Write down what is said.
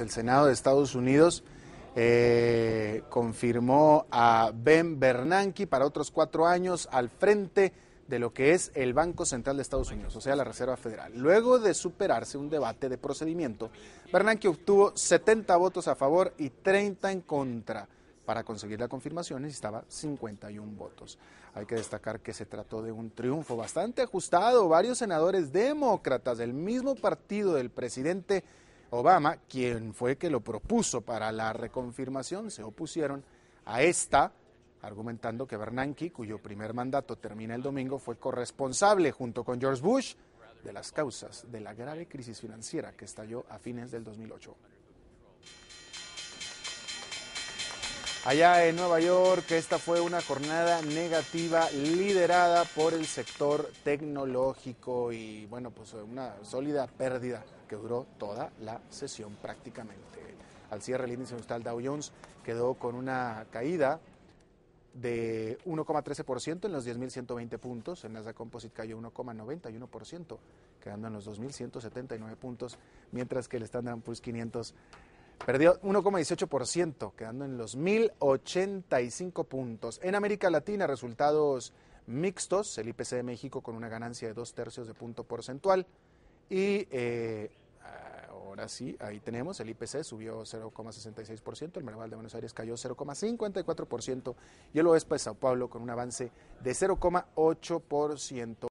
El Senado de Estados Unidos eh, confirmó a Ben Bernanke para otros cuatro años al frente de lo que es el Banco Central de Estados Unidos, o sea, la Reserva Federal. Luego de superarse un debate de procedimiento, Bernanke obtuvo 70 votos a favor y 30 en contra. Para conseguir la confirmación necesitaba 51 votos. Hay que destacar que se trató de un triunfo bastante ajustado. Varios senadores demócratas del mismo partido del presidente Obama, quien fue que lo propuso para la reconfirmación, se opusieron a esta, argumentando que Bernanke, cuyo primer mandato termina el domingo, fue corresponsable junto con George Bush de las causas de la grave crisis financiera que estalló a fines del 2008. Allá en Nueva York, esta fue una jornada negativa liderada por el sector tecnológico y, bueno, pues una sólida pérdida que duró toda la sesión prácticamente. Al cierre, el índice industrial Dow Jones quedó con una caída de 1,13% en los 10.120 puntos, el Nasdaq Composite cayó 1,91%, quedando en los 2.179 puntos, mientras que el Standard Poor's 500 Perdió 1,18%, quedando en los 1.085 puntos. En América Latina, resultados mixtos. El IPC de México con una ganancia de dos tercios de punto porcentual. Y eh, ahora sí, ahí tenemos, el IPC subió 0,66%, el Merval de Buenos Aires cayó 0,54% y el OESPA de Sao Paulo con un avance de 0,8%.